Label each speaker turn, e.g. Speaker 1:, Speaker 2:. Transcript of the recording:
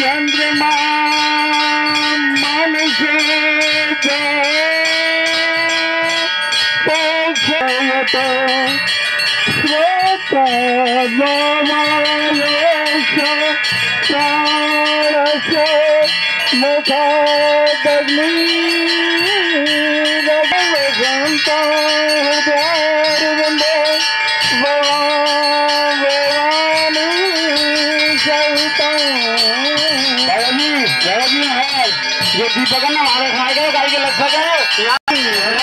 Speaker 1: चंद्रमा मन से तो श्रोत से
Speaker 2: ये दीपक ना मारे खाए गए गाड़ी के लग सके।